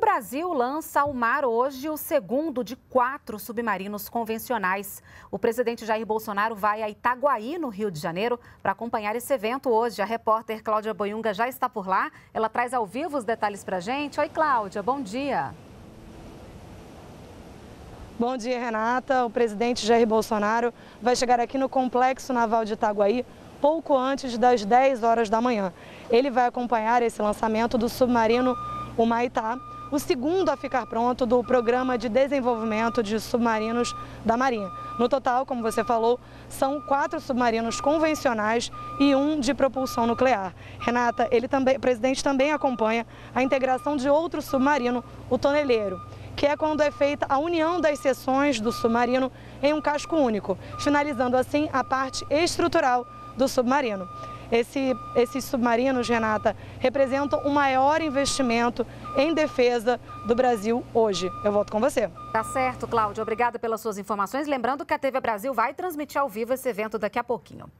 Brasil lança ao mar hoje o segundo de quatro submarinos convencionais. O presidente Jair Bolsonaro vai a Itaguaí, no Rio de Janeiro, para acompanhar esse evento hoje. A repórter Cláudia Boiunga já está por lá. Ela traz ao vivo os detalhes para a gente. Oi, Cláudia, bom dia. Bom dia, Renata. O presidente Jair Bolsonaro vai chegar aqui no Complexo Naval de Itaguaí pouco antes das 10 horas da manhã. Ele vai acompanhar esse lançamento do submarino o Maitá, o segundo a ficar pronto do Programa de Desenvolvimento de Submarinos da Marinha. No total, como você falou, são quatro submarinos convencionais e um de propulsão nuclear. Renata, ele também, o presidente também acompanha a integração de outro submarino, o toneleiro, que é quando é feita a união das seções do submarino em um casco único, finalizando assim a parte estrutural do submarino. Esse, esses submarinos, Renata, representam o maior investimento em defesa do Brasil hoje. Eu volto com você. Tá certo, Cláudia. Obrigada pelas suas informações. Lembrando que a TV Brasil vai transmitir ao vivo esse evento daqui a pouquinho.